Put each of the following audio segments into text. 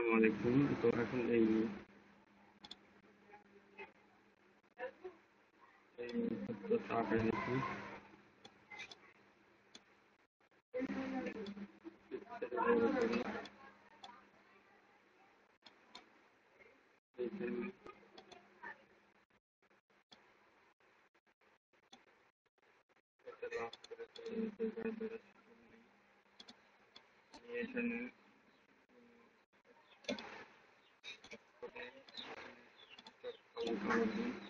السلام علیکم تورکم ایلی Thank you. creation technology.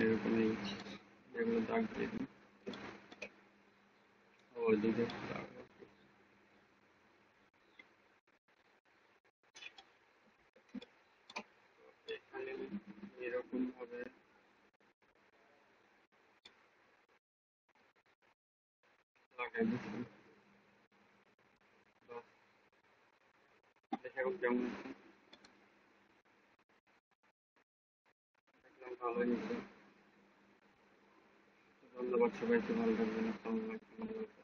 এরকম এই যেগুলো দাগ দিয়ে দিই ওইদিকে দাগ আছে। এখানে এরকম ভাবে লাগাই দিচ্ছি বাস দেখে এখন কেমন ধন্যবাদ সবাইকে ভালো থাকবেন। আসসালামু আলাইকুম।